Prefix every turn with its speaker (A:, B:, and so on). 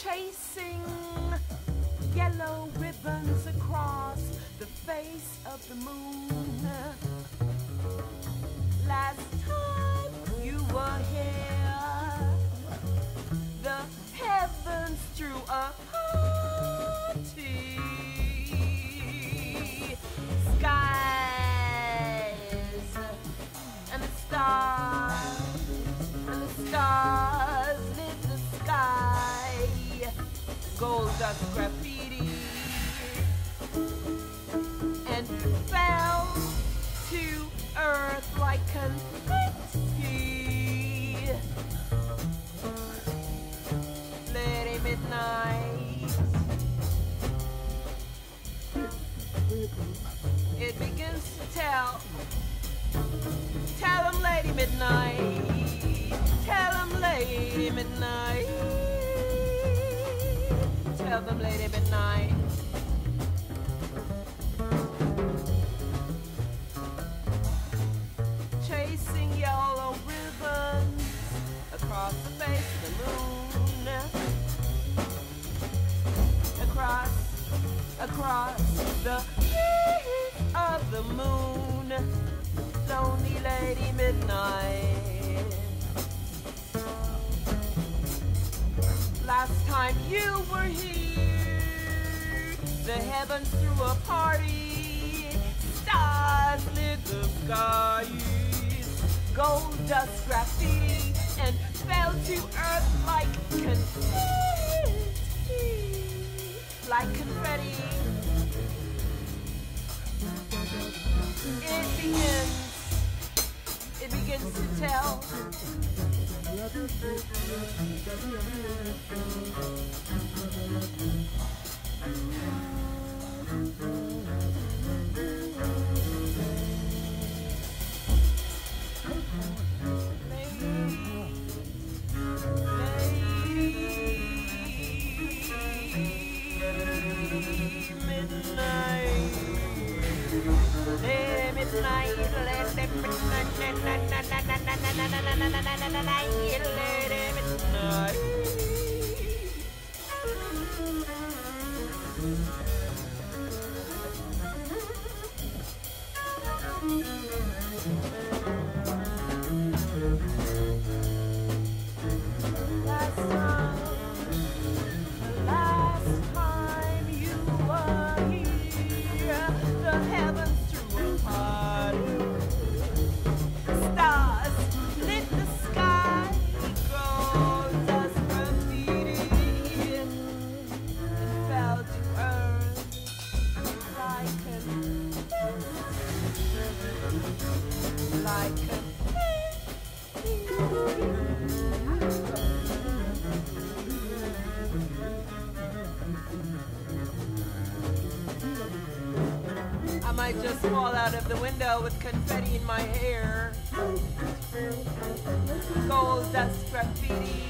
A: Chasing yellow ribbons across the face of the moon. Last time you were here, the heavens threw a party. Skies and the stars and the stars lit the sky. Gold dust graffiti confetti. Lady Midnight. It begins to tell. Tell 'em Lady Midnight. Tell 'em Lady Midnight. Tell them Lady Midnight. Across the face of the moon. Lonely Lady Midnight. Last time you were here, the heavens threw a party. Stars lit the skies, gold dust graffiti, and fell to earth like confetti. Like confetti. It begins. It begins to tell. Last might just fall out of the window with confetti in my hair. Gold dust graffiti.